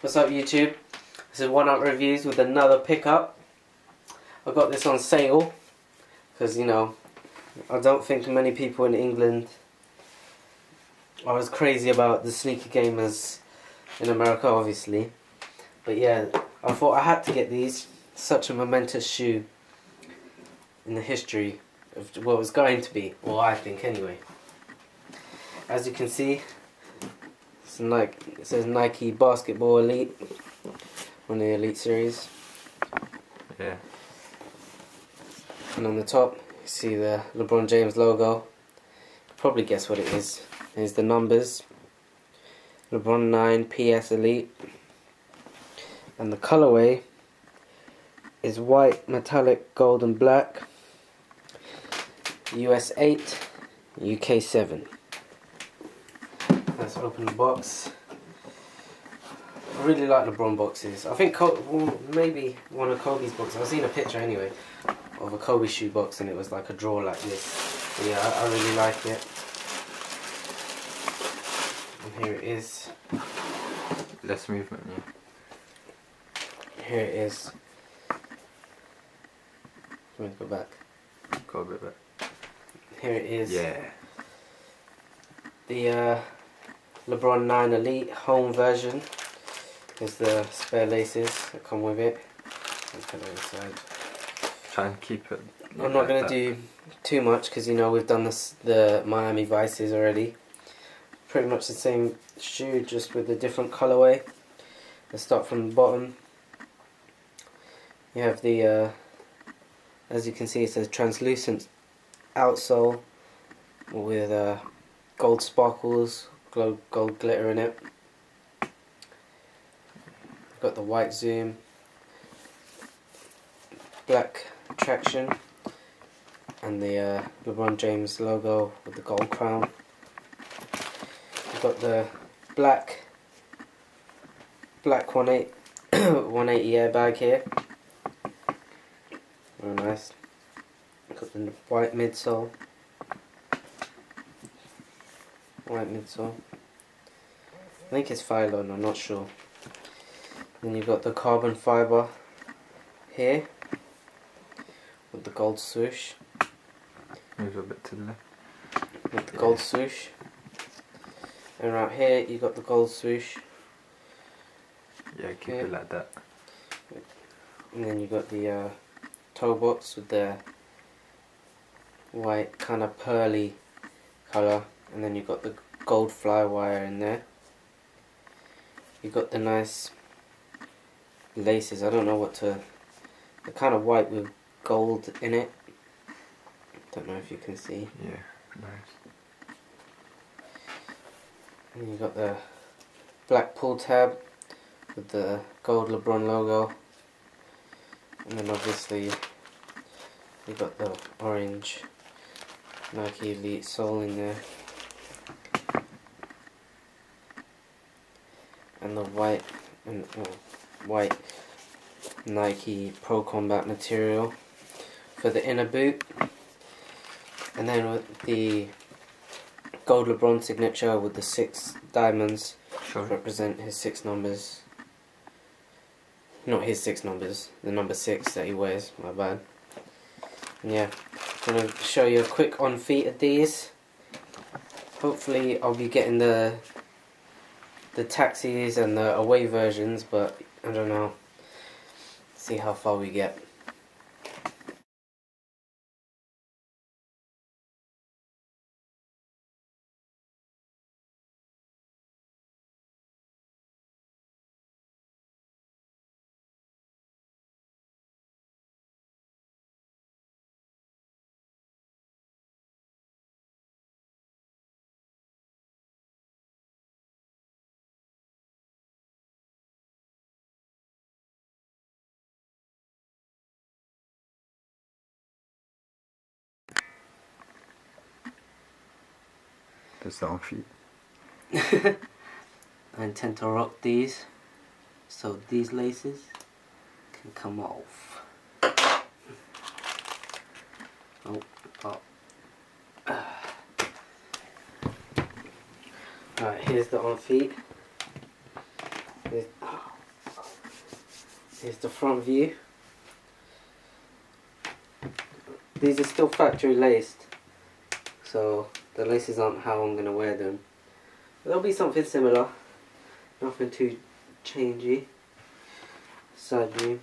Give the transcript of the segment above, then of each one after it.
What's up YouTube? This is One Up Reviews with another pickup. I got this on sale because you know I don't think many people in England are as crazy about the sneaker game as in America obviously. But yeah, I thought I had to get these. Such a momentous shoe in the history of what was going to be. Well I think anyway. As you can see it's Nike, it says Nike Basketball Elite, of the Elite series. Yeah. And on the top, you see the LeBron James logo. Probably guess what it is. Here's the numbers. LeBron 9 PS Elite. And the colorway is white, metallic, gold and black. US 8, UK 7. Let's open the box. I really like LeBron boxes. I think well, maybe one of Kobe's boxes. I've seen a picture anyway of a Kobe shoe box and it was like a drawer like this. But yeah, I, I really like it. And here it is. Less movement, yeah. Here it is. Let me go back. Go a bit back. Here it is. Yeah. The uh, LeBron 9 Elite home version. There's the spare laces that come with it. Let's put it inside. Try and keep it. I'm not going to do too much because you know we've done this the Miami Vices already. Pretty much the same shoe just with a different colorway. Let's start from the bottom. You have the, uh, as you can see, it's a translucent outsole with uh, gold sparkles gold, gold glitter in it. Got the white zoom, black traction, and the uh, LeBron James logo with the gold crown. We've got the black black 180 airbag here. Very nice. Got the white midsole white midsole. I think it's Phylon, I'm not sure. Then you've got the carbon fibre here with the gold swoosh. Move a bit to the left. With the gold swoosh. And right here you've got the gold swoosh. Yeah, keep it like that. And then you've got the uh, toe box with the white kind of pearly colour and then you've got the gold fly wire in there. You've got the nice laces. I don't know what to they're kind of white with gold in it. Don't know if you can see. Yeah nice. And you've got the black pull tab with the gold LeBron logo. And then obviously you've got the orange Nike Elite sole in there and the white and uh, white Nike Pro Combat material for the inner boot. And then with the gold LeBron signature with the six diamonds sure. represent his six numbers. Not his six numbers the number six that he wears my bad. And yeah I'm going to show you a quick on feet of these. Hopefully I'll be getting the the taxis and the away versions, but I don't know. See how far we get. That's the feet. I intend to rock these so these laces can come off. Oh, pop. Alright, here's the on feet. Here's the front view. These are still factory laced, so the laces aren't how I'm going to wear them. But there'll be something similar, nothing too changey. Side view.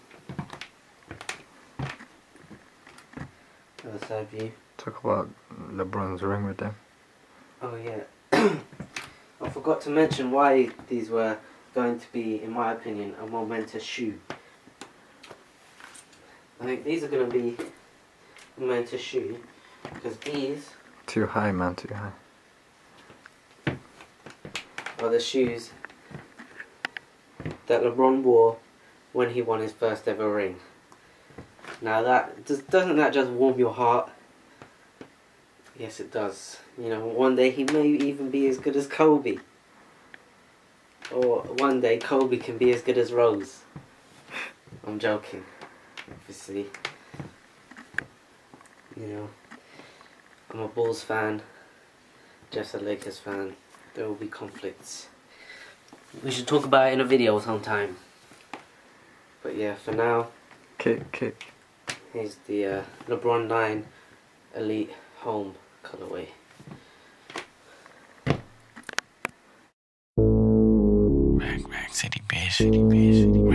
Other side view. Talk about LeBron's ring with them. Oh yeah. I forgot to mention why these were going to be, in my opinion, a momentous shoe. I think these are going to be a momentous shoe because these Too high, man, too high. are the shoes that LeBron wore when he won his first ever ring. Now that does, doesn't that just warm your heart? Yes, it does. You know, one day he may even be as good as Kobe. Or one day Kobe can be as good as Rose. I'm joking, obviously. You know, I'm a Bulls fan, Jeff's a Lakers fan. There will be conflicts. We should talk about it in a video sometime. But yeah, for now, Kick, kick. here's the uh, LeBron 9 Elite Home colorway. Rack, rack, city, bitch, city, bitch.